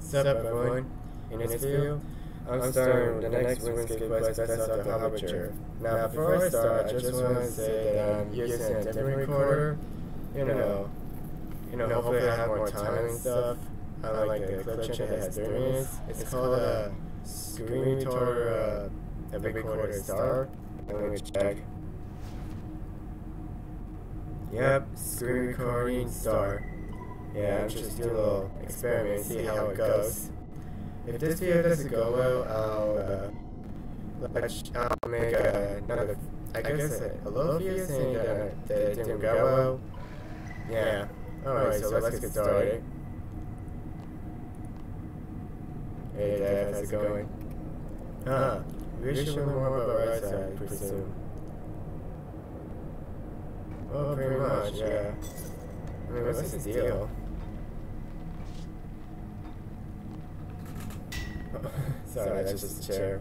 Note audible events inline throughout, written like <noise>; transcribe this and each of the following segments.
Sup everyone? In this video, I'm starting the next RuneScape quest Vessel of the Harbinger. Now before I start, I just want to say that I'm using a different recorder. You know, you know, hopefully I have more time and stuff. I like the chain that has 3 minutes. It's called a Screen Recorder, uh, a recorder star. Let me check. Yep, screen recording star. Yeah, just doing a little experiment, see how it goes. If this video doesn't go well, I'll, uh, I'll make uh, another, I guess, a, a little video saying that, it didn't go well. Yeah. Alright, so let's get started. Hey, Dad, how's it going? Uh Huh. We should learn more about right side, I presume. Well, pretty much, yeah. I mean, what's the deal? <laughs> Sorry, that's just a chair.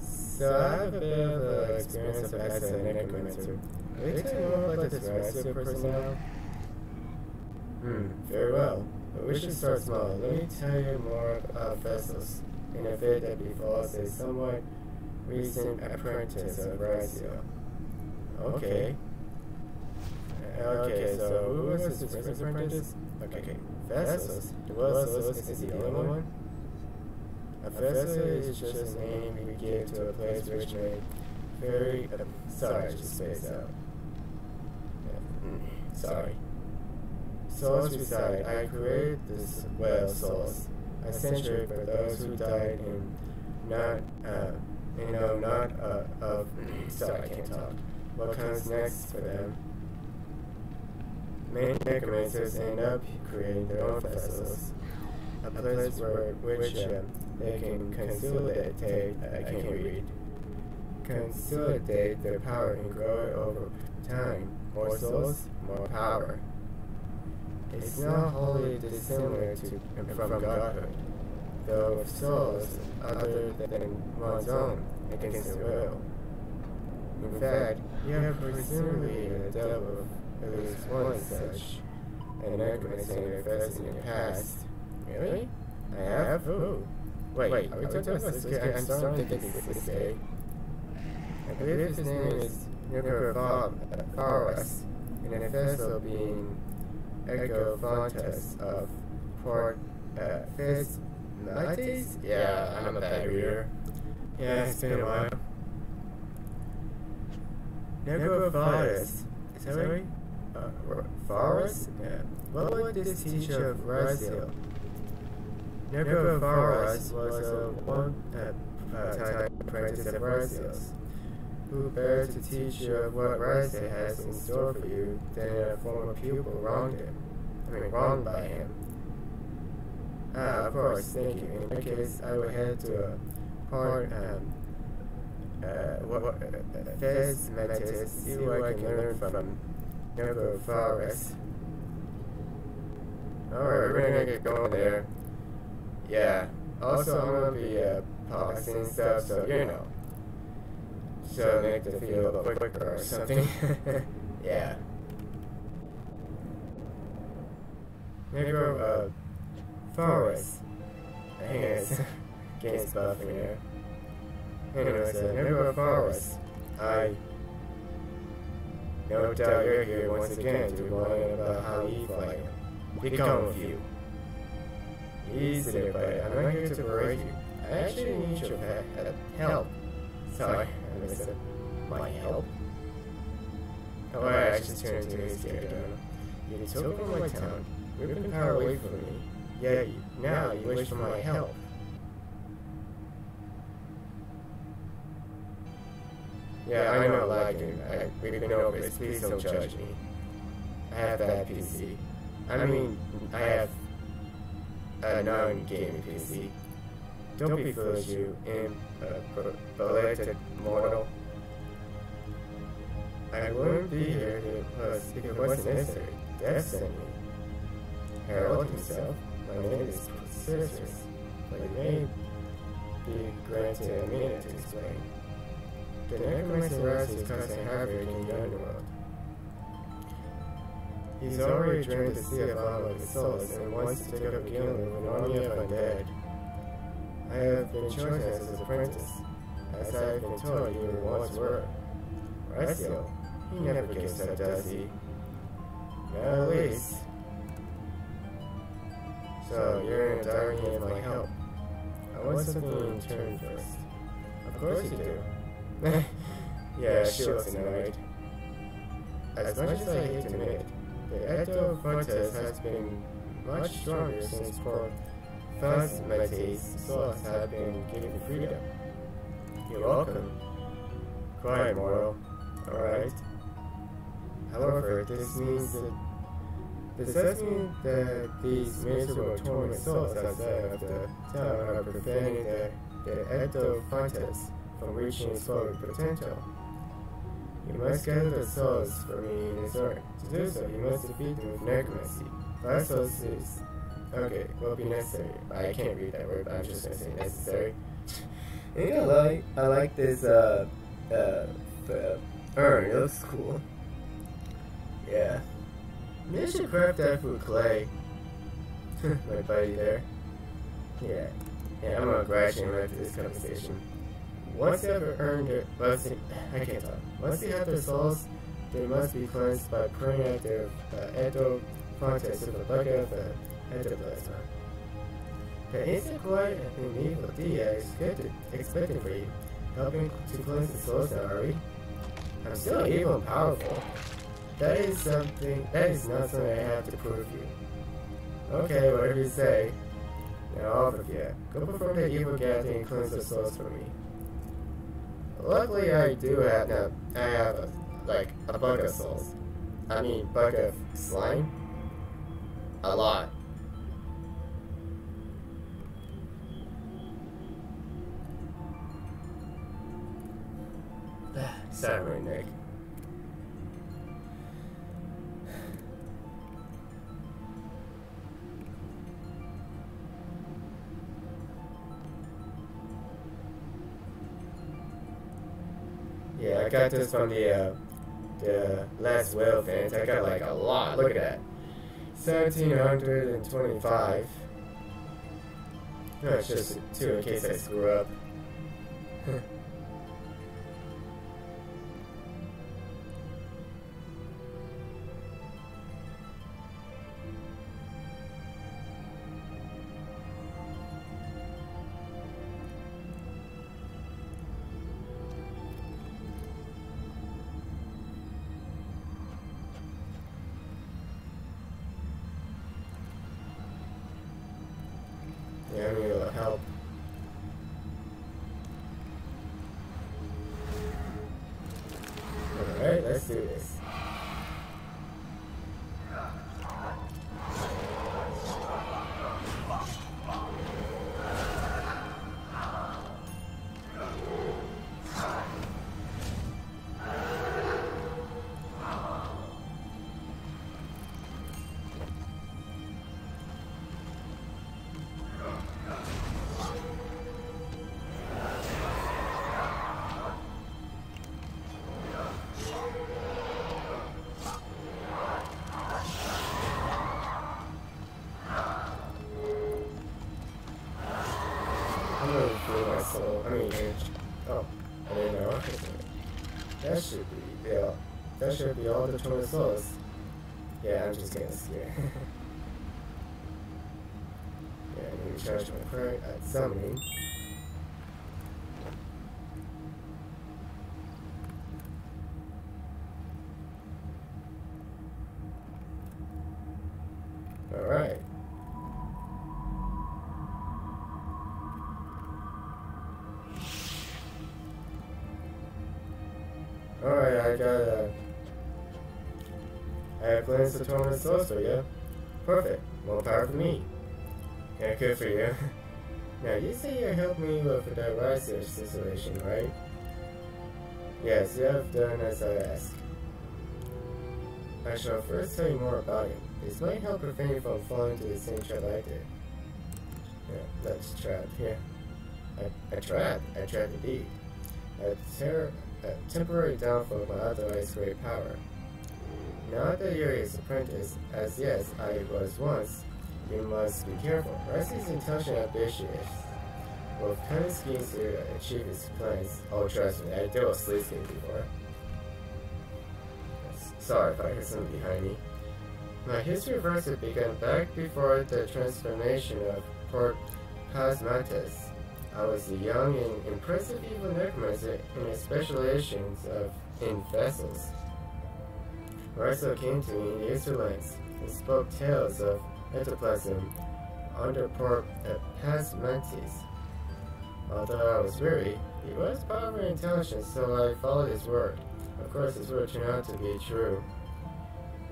So I have a bit of uh, experience as a necromancer. Will you tell me more about this Razio person now? Hmm, very well. But we should start small. Let me tell you more about Vessels. In a bit that befalls a somewhat recent apprentice of Razio. Okay. Okay, so who was his first apprentice? Okay, okay. Vessels. Vessels is the only one? A vessel is just a name we give to a place which may very. Uh, sorry, just space out. Yeah. Mm, sorry. Souls reside. I created this well souls. A sanctuary for those who died in not, uh, you know, not uh, of. <clears throat> sorry, I can't talk. What comes next for them? Many necromancers end up creating their own vessels, a place where which uh, they can consolidate, uh, I can't read, consolidate their power and grow over time. More souls, more power. It's not wholly dissimilar to from godhood, though of souls other than one's own against their will. In fact, you have presumably a devil at least one such an necromancer in your past. Really? I have? Who? Wait, Wait, are we talking about guy? I'm starting to think it's this. I believe his name is Necrovarus, and a vessel being Ectofuntus of Port uh, Fizz Nighties? Yeah, I'm a bad reader. Yeah, it's been a while. Necrovarus, is that right? Uh, Forest? Yeah. What would this teacher of Razio? Necrovarus was a one-time apprentice of who bears to teach you of what Razio has in store for you than a former pupil wronged him. I mean, wronged by him. Ah, of course, thank you. In that case, I will head to a part, um, uh, what, what, uh, Phasmatys, see what I can learn from Necrovarus. Alright, we're gonna get going there. Yeah. Also, I'm gonna be uh, pausing stuff, so you know. So make the feel a little quicker or something. <laughs> yeah. Negro, uh, Forest. Hang on, it's <laughs> getting buffing here. Anyway, so Negro Forest. I no doubt you're here once again to learn about how evil I am. We come with you. Easy there, buddy. I'm not here to berate you. I actually need your help. Sorry, I missed it. My help? Oh, I actually turned into a scared You took from my town, ripping power away from me. Yet now you wish for my help. Yeah, I know lagging. I, we know this. Please don't judge me. I have bad PC. I mean, I have a non-gaming PC. Don't be foolish, you imbelated uh, mortal. I wouldn't be here if it wasn't necessary. Destiny. Harold himself. My name is Citrus, but it may be granted a minute to explain. The necromancer is causing havoc in the underworld. He's already drained the sea of unlucky souls and wants to take up Gielinor with an army of undead. I have been chosen as his apprentice, as I have been told you once were. Raziel, he never gives up, does he? Not at least. So, you're in dire need of my help. I want something in turn first. Of course you do. <laughs> yeah, she looks annoyed. As much as I hate to admit it, the Ectofuntus has been much stronger since Port Phasmatys souls have been given freedom. You're welcome. Quiet, Mortal. Alright. However, this means that this does mean that these miserable torment souls outside of the town are preventing the, the Ectofuntus from reaching its full potential. You must gather the souls for me in his. To do so, you must defeat them with necromancy. Five souls is okay, will be necessary. I can't read that word, but I'm just gonna say necessary. you know, like I like this uh uh the urn. It looks cool. Yeah. Maybe I should craft that for clay. <laughs> My buddy there. Yeah. Yeah, I'm gonna graduate after this conversation. Once they have earned it, once they, I can't talk. Once they have their souls, they must be cleansed by praying at their uh, Edo Fontes with a bucket of uh, Ectoplasma. The instant quiet and Dia is expected, expected for you, helping to cleanse the souls now, are? I'm still evil and powerful. That is something, that is not something I have to prove you. Okay, whatever you say. Now all of you, go perform the evil gathering and cleanse the souls for me. Luckily, I do have now. I have a, like a bug of souls. I mean, bug of slime. A lot. <sighs> Sorry, Nick. Yeah, I got this from the uh, the last whale fans. I got like a lot. Look at that. 1725. No, it's just two in case I screw up. That should be all the 20 souls. Yeah, I'm just getting scared. <laughs> yeah, I'm gonna charge my prayer at summoning. I have plans to sorcerer, yeah? Perfect. More power for me. Yeah, good for you. <laughs> now, you say you helped me with that research situation, right? Yes, you have done as I asked. I shall first tell you more about it. This might help prevent you from falling into the same trap I did. Yeah, that's trap, yeah. A, a trap, a trap indeed. A, ter a temporary downfall of my otherwise great power. Now that you're his apprentice, as yes, I was once, you must be careful. Rusty's intention ambitious. With cunning schemes to achieve his plans. Oh, trust me, I dealt with sleaze before. Sorry if I hear something behind me. My history verse began back before the transformation of Port Phasmatys. I was a young and impressive evil necromancer in the specializations of in vessels. Marcel came to me in the Israelites and spoke tales of ectoplasm under Port Phasmatys. Although I was weary, he was powerful and intelligent, so I followed his word. Of course, his word turned out to be true.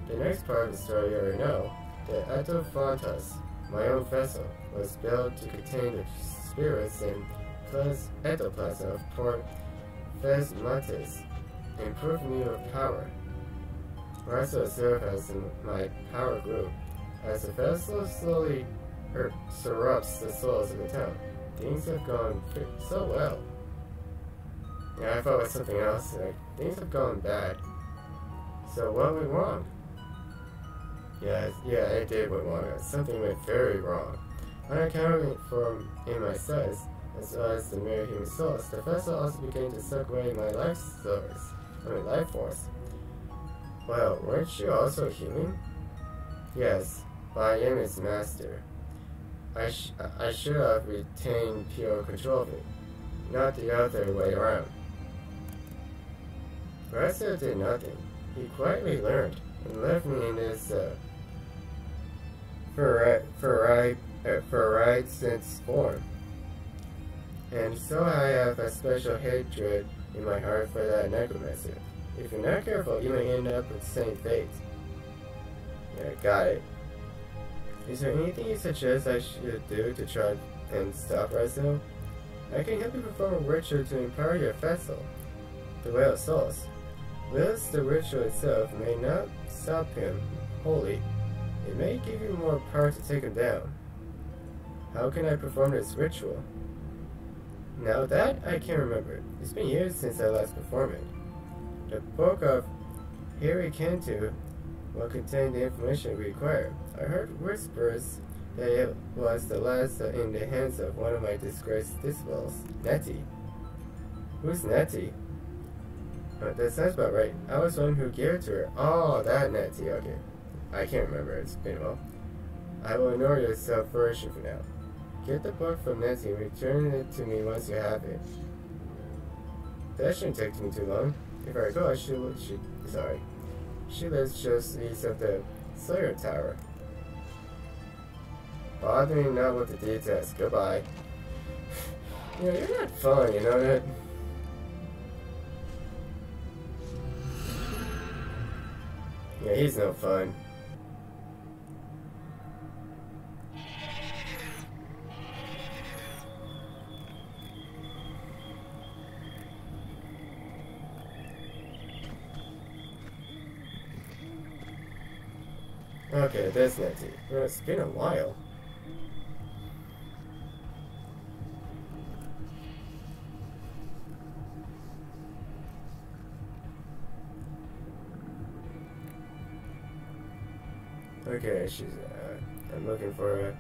The next part of the story you already know. The Ectofuntus, my own vessel, was built to contain the spirits and plus ectoplasm of Port Phasmatys, improve me with power. I also serve as my power group. As the vessel slowly er, corrupts the souls of the town, things have gone so well. Yeah, I thought it was something else. Like, things have gone bad. So what went wrong? Yeah, yeah, it did went wrong. Something went very wrong. Unaccounted for in my size, as well as the mere human souls, the vessel also began to suck away my life source, I mean life force. Well, weren't you also human? Yes, but I am its master. I, sh I should have retained pure control of it, not the other way around. Rasa did nothing. He quietly learned and left me in this uh, uh, for right since born. And so I have a special hatred in my heart for that necromancer. If you're not careful, you may end up with the same fate. Yeah, got it. Is there anything you suggest I should do to try and stop Rezo? I can help you perform a ritual to empower your vessel, the Well of Souls. Whilst the ritual itself may not stop him wholly, it may give you more power to take him down. How can I perform this ritual? Now that I can't remember. It's been years since I last performed it. The book of Hirikantu will contain the information required. I heard whispers that it was the last in the hands of one of my disgraced disciples, Nettie. Who's Nettie? That sounds about right. I was the one who gave it to her. Oh, that Nettie, okay. I can't remember, it's been a while. I will ignore your self-version for now. Get the book from Nettie and return it to me once you have it. That shouldn't take me too long. If I recall, she, she, sorry. She lives just east of the Slayer Tower. Bother me not with the details. Goodbye. <sighs> know, you're not fun, you know that? Yeah, he's no fun. Okay, not it? It's been a while. Okay, she's, uh, I'm looking for a...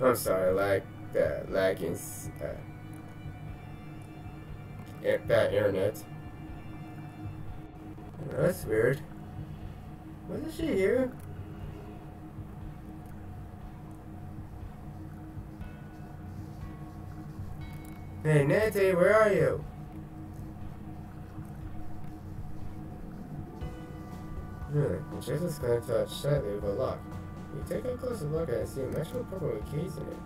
I'm sorry, like, uh, lagging, uh, bad internet. That's weird. Wasn't she here? Hey, Nancy, where are you? Chest is kind of touched slightly with a lock. You take a closer look and see a magical purple with keys in it.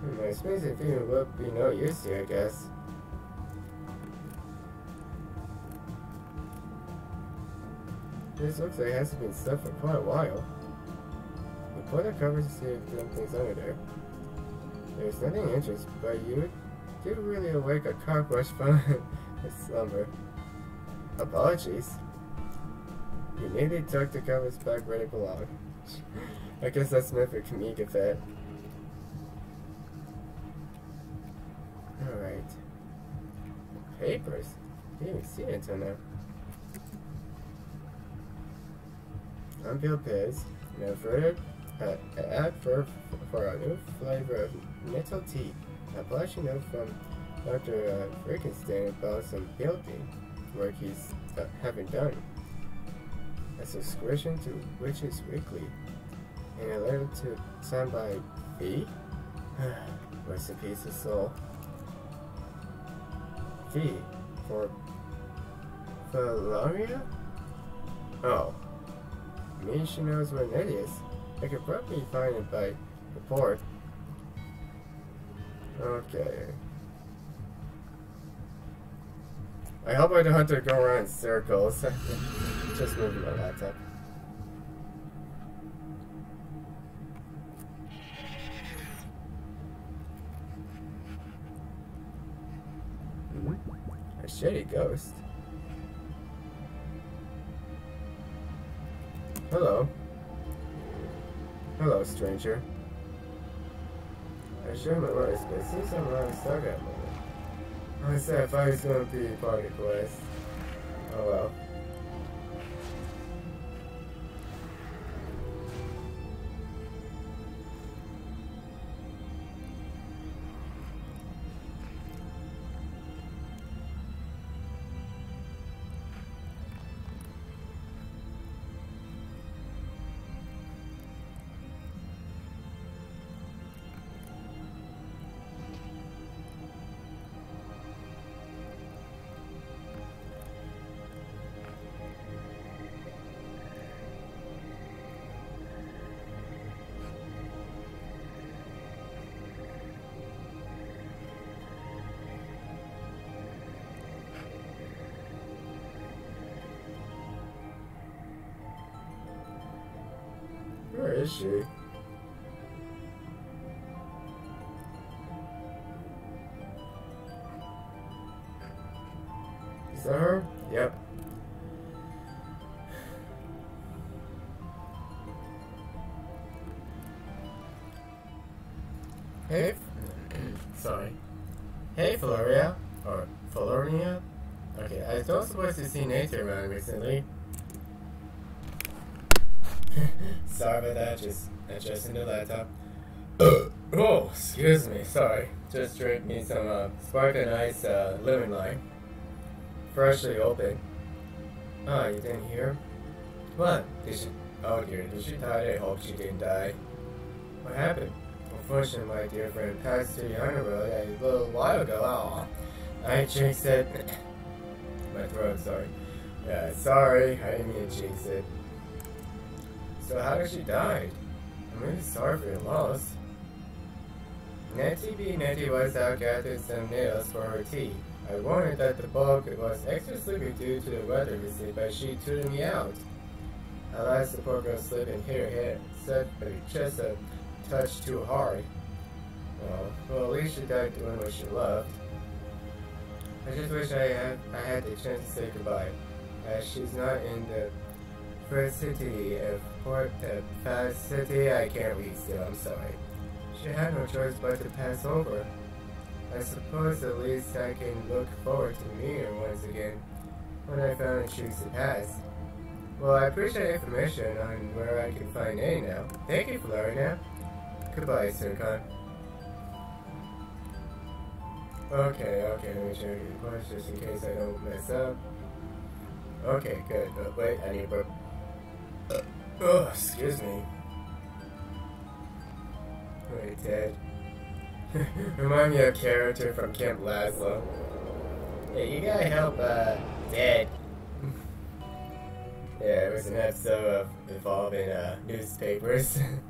Hmm, my expensive feeling will be no use here, I guess. This looks like it hasn't been stuck for quite a while. The covers to see if something's under there. There's nothing interesting, but you did really awake a cockroach from <laughs> its slumber. Apologies. You neatly tucked the covers back where they belong. <laughs> I guess that's meant for comedic effect. Alright. Papers? Didn't even see it until now. Bill Piz. No further uh, ad for, for a new flavor of metal tea. A blushing note from Dr. Uh, Frankenstein about some building work he's uh, having done. A subscription to Witches Weekly. And a letter to signed by V. <sighs> Rest in peace of soul. V for Valeria? Oh. Me, she knows where Ned is. I could probably find it by the port. Okay. I hope I don't have to go around in circles. <laughs> Just moving my laptop. A shitty ghost. Hello. Hello, stranger. I my words, but it seems I'm wrong stuck at moment. I said I was gonna be part of the quest. Oh well. Hey, sorry. Hey, Floria. Or Floria? Okay, I was supposed to see Nate around recently. <laughs> Sorry about that, just adjusting the laptop. <coughs> oh, excuse me, sorry. Just drank me some uh, sparkling ice uh, lemon lime. Freshly opened. Oh, you didn't hear? What? Did she? Oh dear, did she die? I hope she didn't die. What happened? Unfortunately, my dear friend passed through the underworld a little while ago. Oh, I jinxed it. <coughs> my throat, sorry. Yeah, sorry, I didn't mean to jinx it. So how did she die? I'm really sorry for your loss. Nettie B. Nettie was out gathering some nails for her tea. I warned that the bulk was extra due to the weather visit, but she tooted me out. Alas, the poor girl slipped and hit her head, set her chest a touch too hard. Well, well, at least she died doing what she loved. I just wish I had, I had the chance to say goodbye, as she's not in the first city of Port uh, Fast City. I can't read still, I'm sorry. She had no choice but to pass over. I suppose at least I can look forward to meeting her once again when I finally choose to pass. Well, I appreciate information on where I can find A now. Thank you, Florina. Goodbye, Zircon. Okay, okay, let me check your course just in case I don't mess up. Okay, good. Uh, wait, I need to burp. Uh, oh, excuse me. Wait, Ted. <laughs> Remind me of a character from Camp Lazlo. Hey, you gotta help, uh, Ted. <laughs> yeah, it was an episode of involving, uh, newspapers. <laughs>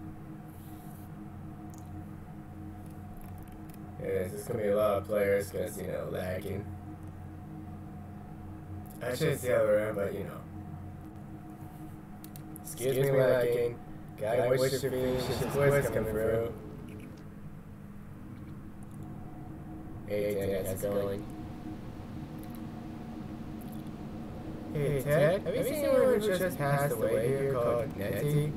yeah, there's gonna be a lot of players because, you know, lagging. Actually, it's the other around, but, you know. Excuse, me, lagging. Guy wish to finish his voice coming through. Hey, Ted, how's it going? Hey, Ted, have you seen anyone who just passed away here called Nettie?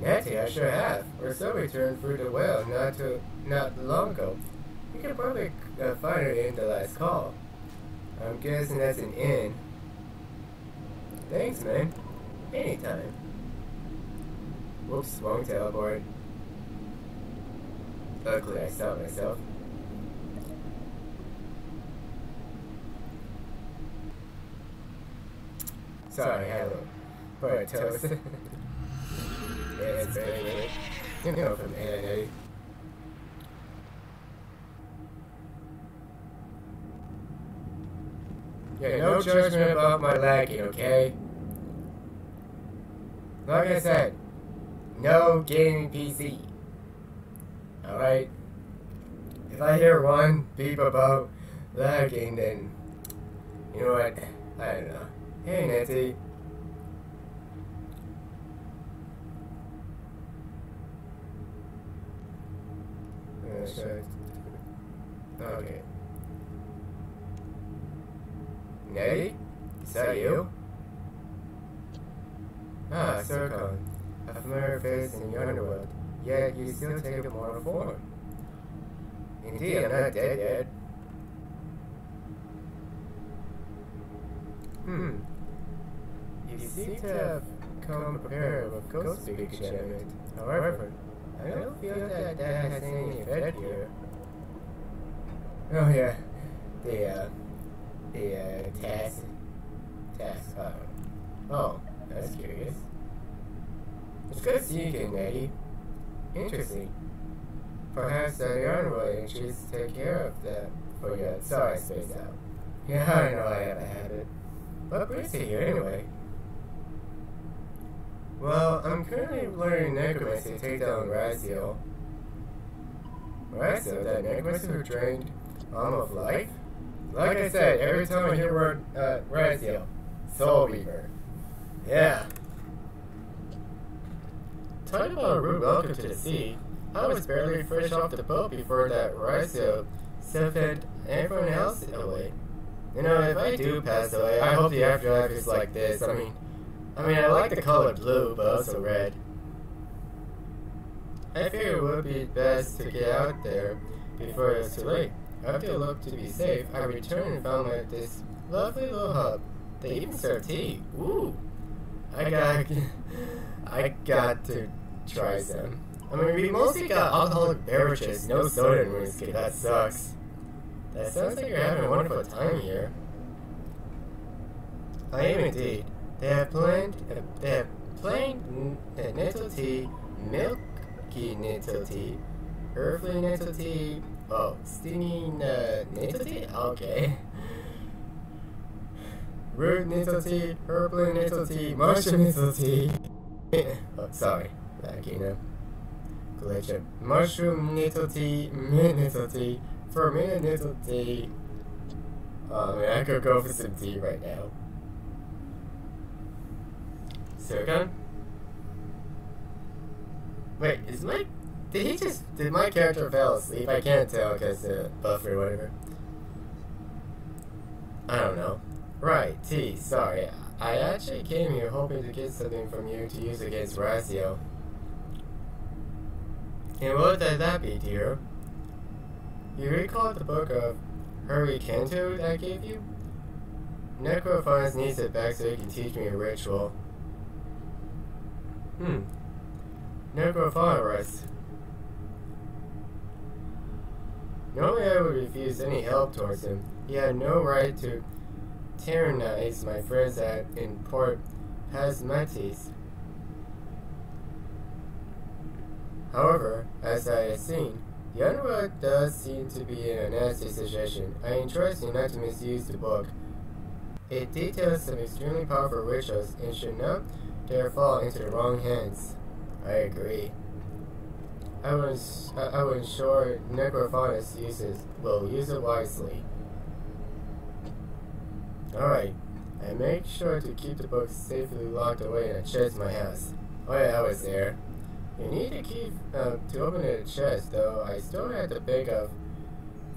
Nettie, I sure have. Or so returned through the well not too, not long ago. You can probably uh, find her in the last call. I'm guessing that's an inn. Thanks, man. Anytime. Whoops, wrong teleport. Luckily, I stopped myself. Sorry, I had a little part toast. <laughs> yeah, it's very good. You know from A&A. Yeah, no judgment about my lagging, okay? Like I said, no gaming PC. Alright? If I hear one beep about lagging, then you know what? I don't know. Hey, Nancy. Okay. Nettie? Is that you? Ah, Zircon. A familiar face in the underworld, yet you still take a mortal form. Indeed, I'm not dead yet. Hmm. You seem to have come prepared with ghost speak enchantment. However, I don't feel that that has any effect here. Oh yeah, the uh, the test. Uh, oh, that's curious. It's good to see you again, Eddie. Interesting. Perhaps uh, the underworld to take care of that for you. Sorry, I spaced out. Yeah, I know I have a habit. But great to hear anyway. Well, I'm currently learning necromancy to take down Raziel. Raziel, that necromancer who drained Arm of Life? Like I said, every time I hear word uh, Raziel, Soul Reaver. Yeah. Talk about a rude welcome to the sea. I was barely fresh off the boat before that Raziel sent everyone else away. You know, if I do pass away, I hope the afterlife is like this. I mean, I mean, I like the color blue, but also red. I figure it would be best to get out there before it's too late. After I looked to be safe, I returned and found that this lovely little hub. They even serve tea. Ooh, I got, <laughs> I got to try some. I mean, we mostly got alcoholic beverages, no soda in RuneScape. That sucks. That sounds like you're having a wonderful time here. I am indeed. They have plain, uh, they have plain uh, nettle tea, milky nettle tea, earthly nettle tea. Oh, steaming uh, tea. Okay. Root herbal nettle tea, <laughs> mushroom tea. oh, sorry, back you know. Glitch Mushroom tea, mint a little tea. Oh man, I could go for some tea right now. Zircon? Wait, is my... Did he just... Did my character fall asleep? I can't tell because the buffer or whatever. I don't know. Right, T. sorry. I actually came here hoping to get something from you to use against Raziel. And what would that be, dear? You recall the book of Hurry Kanto that I gave you? Necrovarus needs it back so he can teach me a ritual. Hmm. Necrovarus. Normally I would refuse any help towards him. He had no right to tyrannize my friends at in Port Phasmatys. However, as I have seen, the underworld does seem to be in a nasty situation. I encourage you not to misuse the book. It details some extremely powerful rituals and should not dare fall into the wrong hands. I agree. I will, I will ensure Necrovarus uses will use it wisely. Alright, I make sure to keep the book safely locked away in a chest in my house. Oh yeah, I was there. You need to keep uh, to open the chest, though. I still have to pick up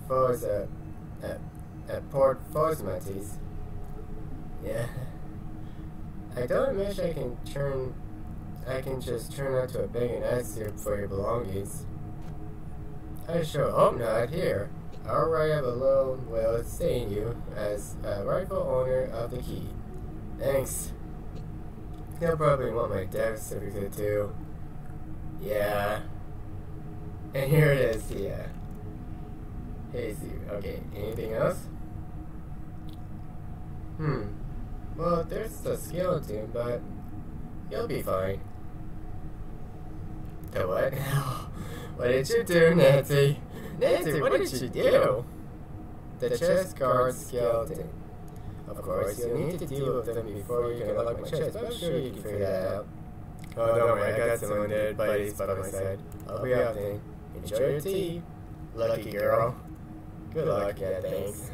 foes at, at, at Port Phasmatys. Yeah. I don't imagine I can turn. I can just turn out to a ask you for your belongings. I sure hope not here. I'll write up a little will stating you as a rightful owner of the key. Thanks. He'll probably want my death certificate too. Yeah. And here it is, yeah. Hey, Steve. Okay, anything else? Hmm. Well, there's the skeleton, but you'll be fine. The what? <laughs> what did you do, Nancy? Nancy, what did you do? The chest guard skeleton. Of course, you'll need to deal with them before you can unlock my chest, but I'm sure you can figure that out. Oh, don't worry, I got someone dead buddies by my side. I'll be out then. Enjoy your tea. Lucky girl. Good luck, yeah, thanks.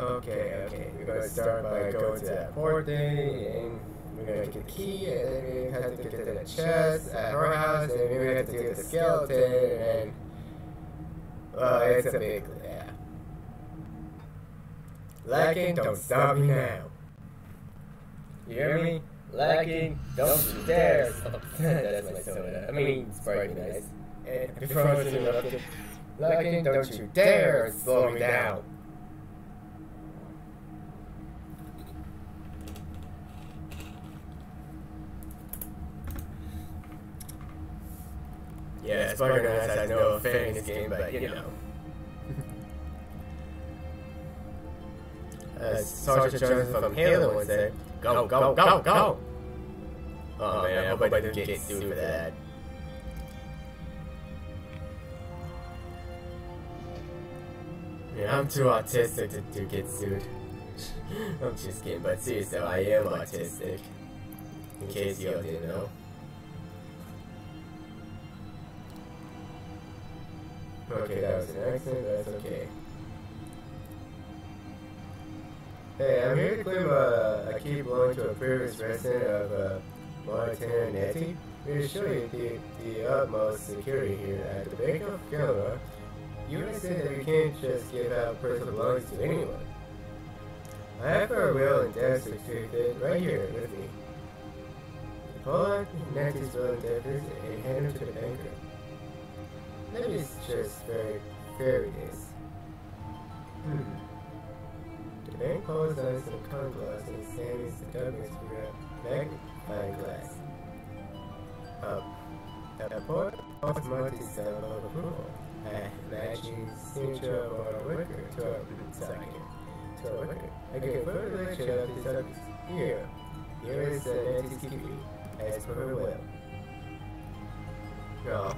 Okay, okay, we're gonna start by going to that port thing, we're gonna get the key, and then we have to get to the chest at her house, and then we have to get the skeleton, and well, it's a big yeah. Lacking, don't stop me now. You hear me? Lacking, don't you dare. <laughs> That's my soda. I mean, Sprite nice. And before I was interrupted, Lacking, don't you dare slow me down. Yeah, Sparker Knights has no fan in this game, but you know. <laughs> As Sergeant Jones from Halo once said, go, go, go, go! Oh, oh man, I hope I didn't get sued for that. Yeah, I'm too autistic to, to get sued. <laughs> I'm just kidding, but seriously, I am autistic. In case you all didn't know. Okay, that was an accident, that's okay. Hey, I'm here to claim uh, a key belonging to a previous resident of uh, Montana. We're to show you the, the utmost security here at the Bank of Canada. You understand that we can't just give out personal belongings to anyone. I have our will and death certificate right here with me. Pull out Nettie's will and death and hand them to the banker. Let me just very. Hmm. The bank calls us some con glass and the Douglas for a magnifying glass. Up. A port of multi of approval. A matching signature of our worker to our sorry, to our worker. I can further lecture of this others. Here. Here is the key as per will. No.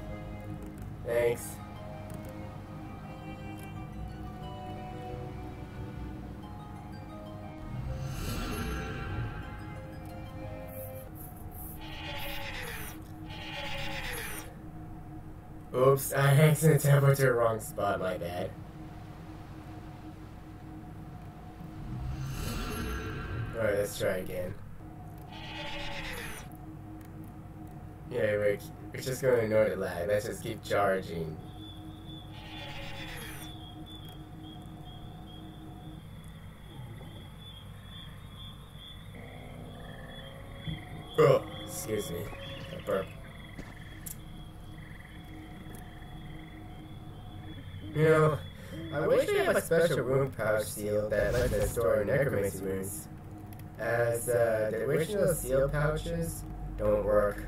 Thanks. Oops, I accidentally to the wrong spot, my bad. Alright, let's try again. Yeah, we're, we're just gonna ignore the lag. Let's just keep charging. Oh, excuse me. I burped. You know, I wish we had a special room pouch seal that lets us store necromancy runes. As uh, the original seal pouches don't work.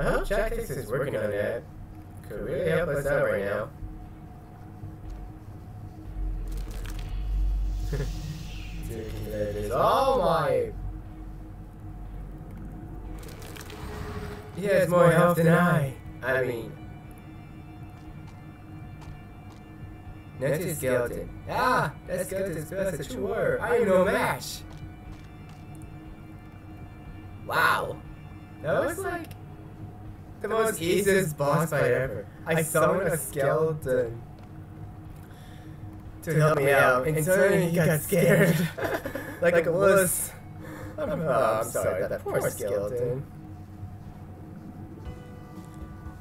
I hope Jagex is working on that. Could really help us out right now. <laughs> that is all my. He has more health than I. I mean. Nancy skeleton. Ah, that skeleton's best a you were. I am no match. Wow. That was like the most easiest boss fight ever. I summoned a skeleton to help me out, and suddenly he got scared. <laughs> like, like a wuss. I'm, oh, I'm sorry, that that poor skeleton.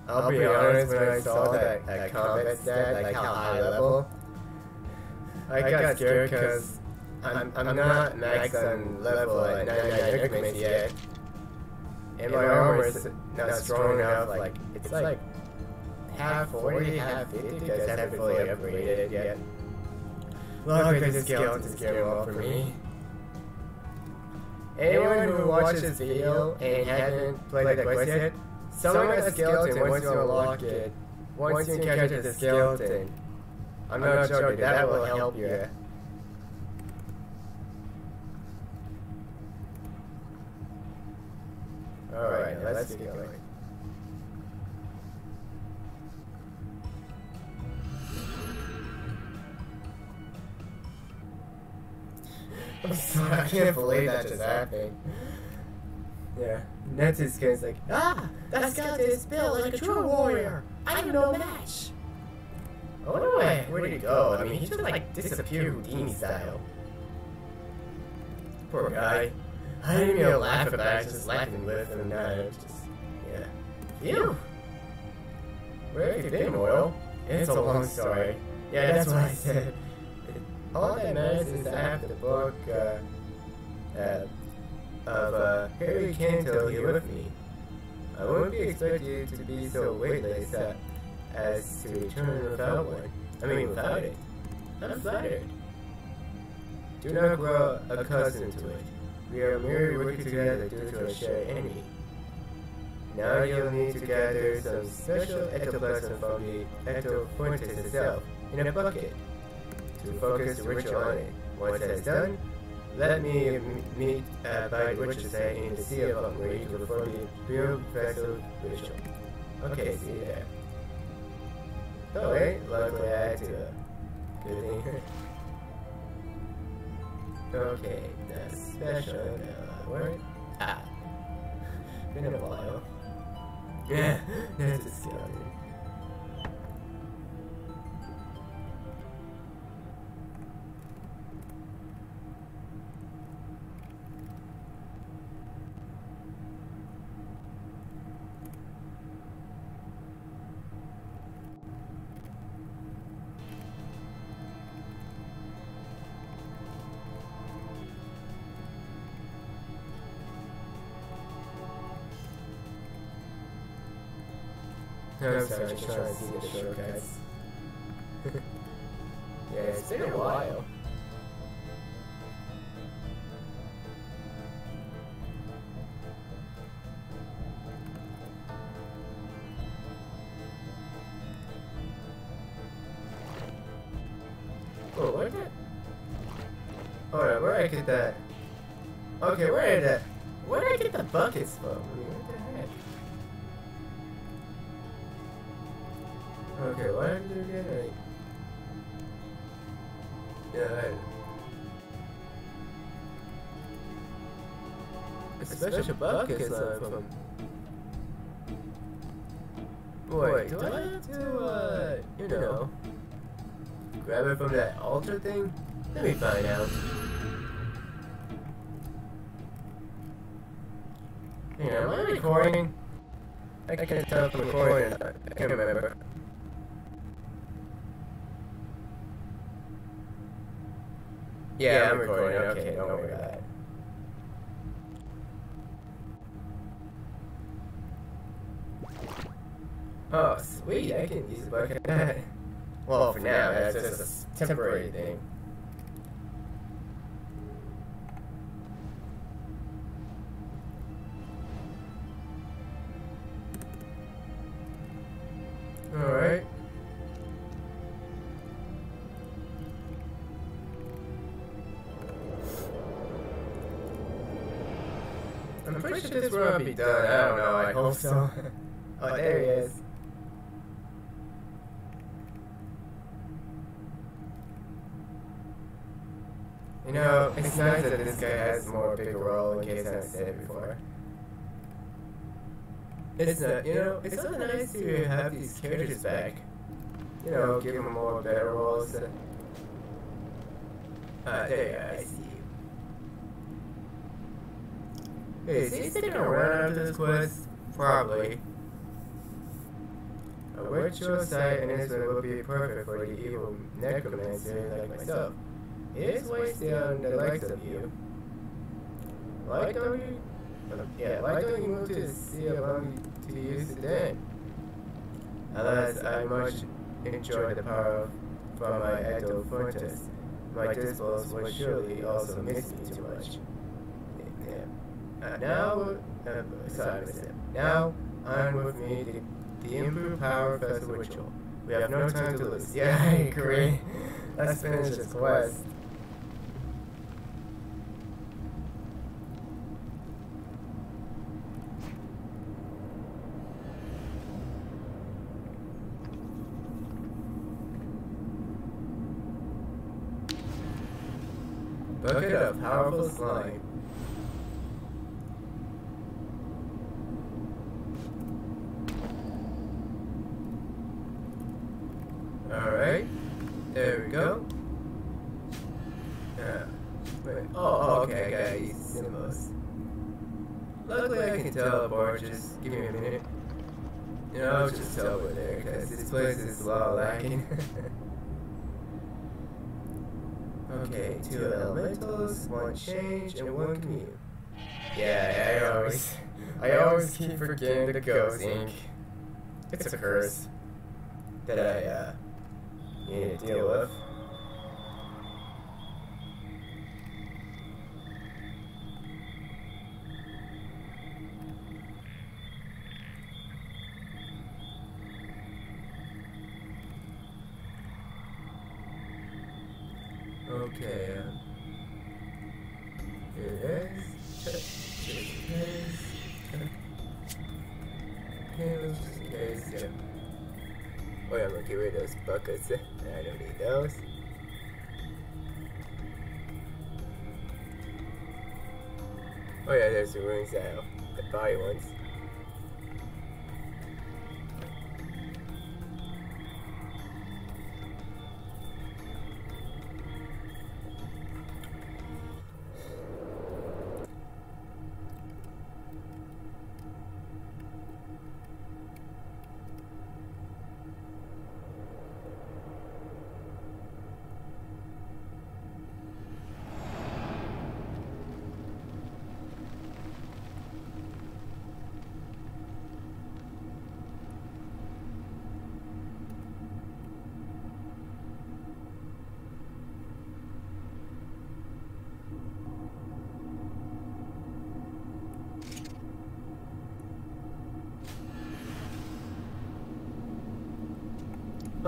I'll, be, honest, when I saw that, that combat stat, like how high level, I got scared because I'm, I'm not max on level at 99 increments yet. And my armor is not strong enough. Like it's like half 40, half 50 because I haven't fully upgraded yet. Luckily, the skeletons get well for me. Anyone who watches this video and hasn't played the quest yet, summon a skeleton once you unlock it. Once you encounter the skeleton. I'm not joking, that will help you. Alright, let's get going. I'm sorry, I can't believe that just happened. Yeah, Netsu's skin's like, ah, that skeleton is built like a true warrior. I am no match. I wonder where, where did he go? I mean, he just like disappeared Houdini style. Poor guy. I didn't even laugh about it, I was just laughing with him now. It's just, yeah. Ew! Where have you been, Oil? It's a long story. Yeah, that's what I said. <laughs> All that matters is I have the book uh, uh, of uh, Haricanto here with me. I wouldn't be expecting you to be so weightless uh, as to return without one. I mean, without it. I'm flattered. Do not grow accustomed to it. We are merely working together due to a shared enemy. Now you'll need to gather some special ectoplasm from the Ectofuntus itself in a bucket to focus the ritual on it. Once that's done, let me meet uh, by Richard's in the Sea of Hungary to perform the pure vessel ritual. Okay, see you there. Oh wait, luckily I had to. Uh, good thing. <laughs> okay, the special uh, word. Ah. Been a while. Yeah, <laughs> that's a skeleton. Just trying to see the shortcuts. yeah, it's been a while. Oh, where did that? Oh, where I get that? I... A special bucket slime from... Wait, do I have to, uh, you know, grab it from that altar thing? Let me find out. Yeah, am I recording? I can't tell if I'm recording. I can't remember. Yeah, I'm, recording. recording. Okay, don't worry about that. Oh, sweet, I can use a bucket. well, for now, that's just a temporary thing. Alright. I'm pretty sure this will be done. I don't know. I hope so. oh, there he is. Know, it's nice that this guy has more big role in case I said it before. It's not, you know, it's so nice to have these characters back. You know, give them more better roles. Uh, there you I see you. Hey, is he sticking around after this quest? Probably. A virtual site and this would be perfect for the evil necromancer like myself. It wasted on the likes of you. Why don't you Yeah, why don't you move to the sea along to use it? Alas, I much enjoy the power from my Ectofuntus. My disciples will surely also miss me too much. Yeah. Uh, now, uh, sorry, now, on with me the, the improved power festival ritual. We have no time to lose. <laughs> Yeah, I agree. Let's finish this quest. Bucket of powerful slime. Alright. There we go. Yeah. Wait. Oh, oh okay, I got these symbols. Luckily I can teleport, just give me a minute. You know, I'll just teleport there, because this place is a lot lacking. <laughs> Okay, two elementals, one change, and one commute. Yeah, I always, I always <laughs> keep forgetting the ghost ink. It's a curse that I uh, need to deal with. Okay. Uh, it is. Check case. Yeah. Oh yeah, I'm gonna get rid of those buckets. I don't need those. Oh yeah, there's the rune saddle. The body ones.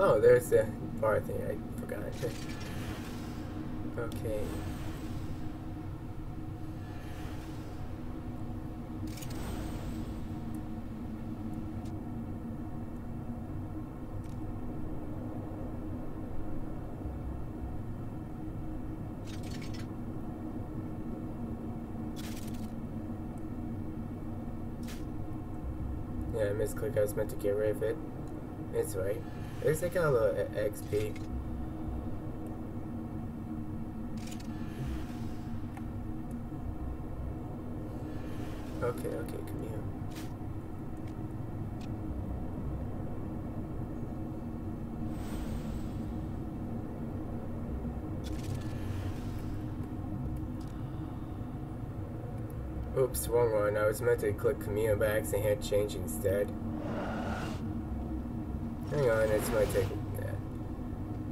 Oh, there's the bar thing. I forgot. okay. Yeah, I misclicked. I was meant to get rid of it. It's right. I got a little XP. Okay, okay, come here. Oops, wrong one. I was meant to click Camille by accident hit change instead. Hang on, it's my take. Yeah.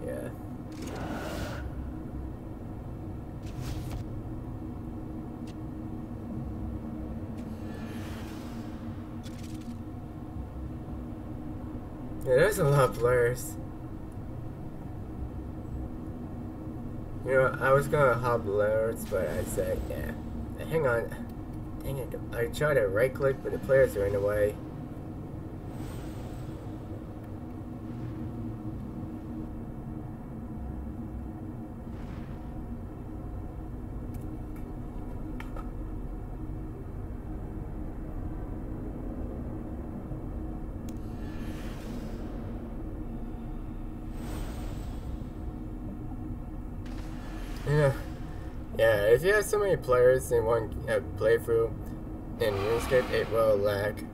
Yeah. Yeah, there's a lot of blurs. You know, I was gonna hop blurs, but I said, yeah. Hang on. Dang it. I tried to right click, but the players are in the way. Many players in one uh, playthrough in RuneScape, it will lag.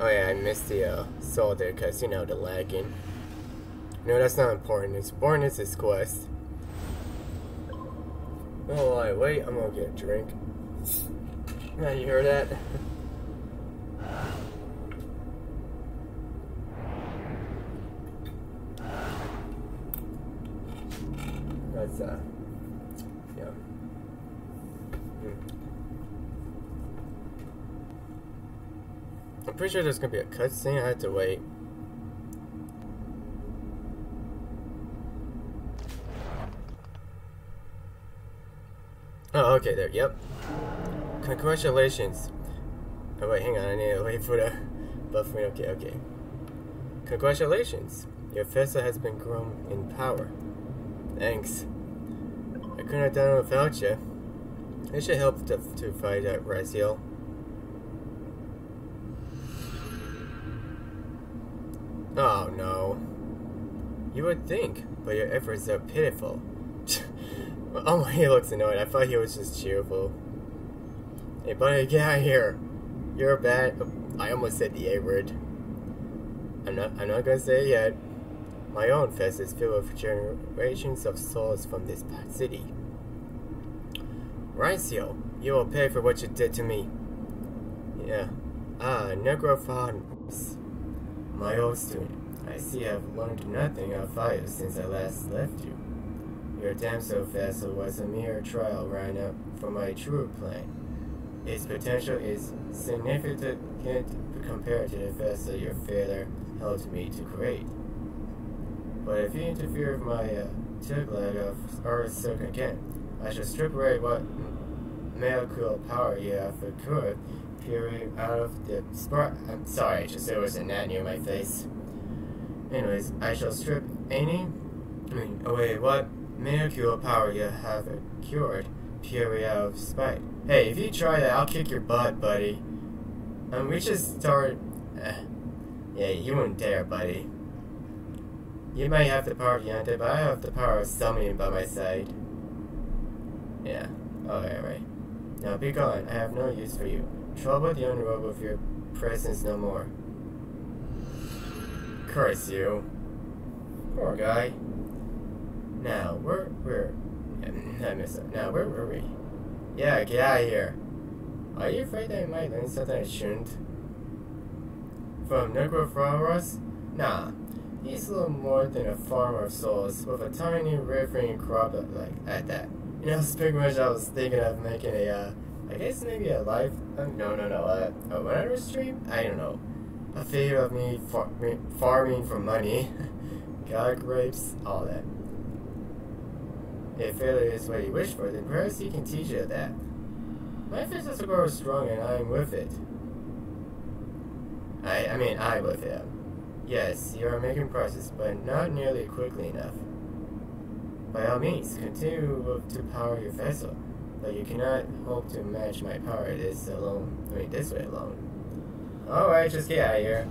Oh yeah, I missed the uh, soldier because you know the lagging. No, that's not important. It's important is this quest. Oh, I wait. I'm gonna get a drink. Yeah, you heard that? <laughs> sure there's gonna be a cutscene. I had to wait. Oh, okay, there, yep. Congratulations. Oh, wait, hang on, I need to wait for the buffering. Okay, okay. Congratulations. Your vessel has been grown in power. Thanks. I couldn't have done it without you. It should help to, to fight at Rasial. Oh no. You would think, but your efforts are pitiful. <laughs> oh my, he looks annoyed. I thought he was just cheerful. Hey buddy, get out of here. You're a bad. I almost said the A word. I'm not, I'm not gonna say it yet. My own fest is filled with generations of souls from this city. Rasial, you will pay for what you did to me. Yeah. Ah, Necrovarus. My old student. I see I've learned nothing of fire since I last left you. Your damsel vessel was a mere trial run up for my true plan. Its potential is significant compared to the vessel your father helped me to create. But if you interfere with my uh, Tiglag of Earth Silk again, I shall strip away what molecular power you have acquired, peering out of the spark. I'm sorry, just there was a gnat near my face. Anyways, I shall strip any. I mean, away what molecular power you have cured, purely out of spite. Hey, if you try that, I'll kick your butt, buddy. Um, we just start. Uh, yeah, you wouldn't dare, buddy. You might have the power of Yante, but I have the power of summoning by my side. Yeah, alright, right. Now be gone, I have no use for you. Trouble the underworld of your presence no more. Curse you. Poor guy. Now, where, where, I missed it. Now, where were we? Yeah, get out of here. Are you afraid that I might learn something I shouldn't? From Necrovarus? Nah, He's a little more than a farmer of souls, with a tiny riverine crop of, like at that. You know, pretty much I was thinking of making a, uh, I guess maybe a live, uh, no, no, no, uh, a whatever stream? I don't know. A fear of me, far farming for money, <laughs> god grapes, all that. If failure is what you wish for, then perhaps he can teach you that. My business will grow strong and I'm with it. I, I mean, I'm with it. Yes, you are making progress, but not nearly quickly enough. By all means, continue to power your vessel, but you cannot hope to match my power this alone. I mean, this way alone. Alright, just get out of here.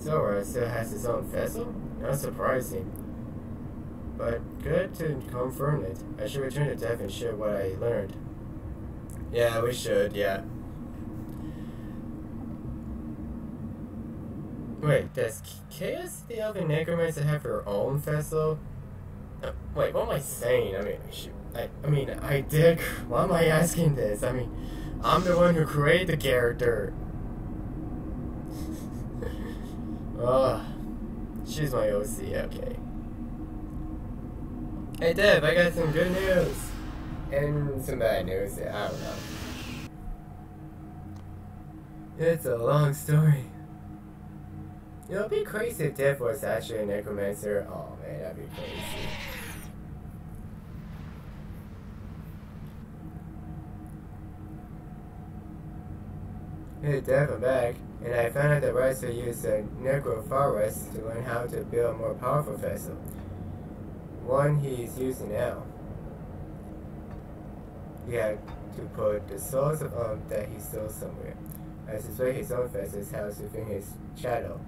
Zora still has his own vessel? Not surprising. But good to confirm it. I should return to Death and share what I learned. Yeah, we should, yeah. Wait, does Chaos the other Necromancer have her own vessel? Uh, wait, what am I saying? I mean, I, I mean, I did. Why am I asking this? I mean, I'm the one who created the character. <laughs> Ugh. She's my OC, okay. Hey Dev, I got some good news. And some bad news, I don't know. It's a long story. Know, it'd be crazy if Death was actually a necromancer. Oh man, that'd be crazy. Death, I'm back, and I found out that Ricer used a Necrovarus to learn how to build a more powerful vessel. One he's using now. He had to put the souls of um that he stole somewhere. I suspect his own vessel is housed within his shadow.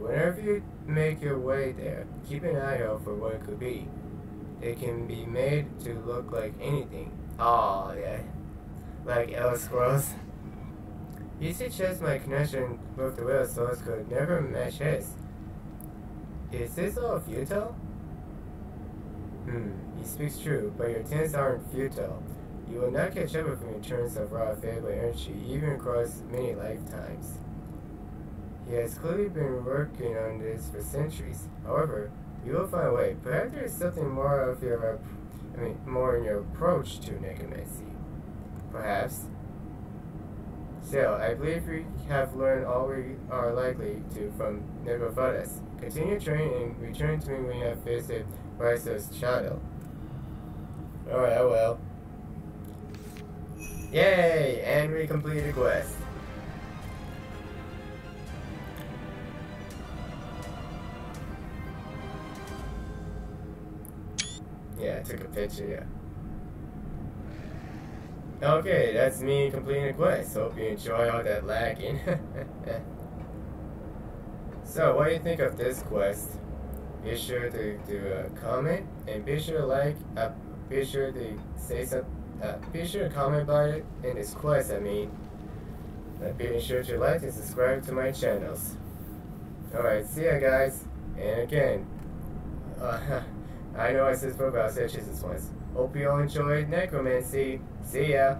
Whenever you make your way there, keep an eye out for what it could be. It can be made to look like anything. Oh, yeah. Like Elder. You suggest my connection with the real source could never match his. Is this all futile? Hmm, he speaks true, but your intents aren't futile. You will not catch up with him in terms of raw available energy, even across many lifetimes. He has clearly been working on this for centuries. However, you will find a way. Perhaps there is something more of your, I mean, more in your approach to necromancy. Perhaps. Still, I believe we have learned all we are likely to from Necrovarus. Continue training and return to me when you have visited Rice's shadow. Alright, well. Yay! And we completed the quest. Yeah, I took a picture, yeah. Okay, that's me completing the quest. Hope you enjoy all that lagging. <laughs> so, what do you think of this quest? Be sure to do a comment and be sure to like, uh, be sure to say some, uh, be sure to comment about it in this quest, I mean. Uh, be sure to like and subscribe to my channels. Alright, see ya guys. And again, uh, <laughs> I know I said this I'll say it just once. Hope you all enjoyed Necromancy. See ya.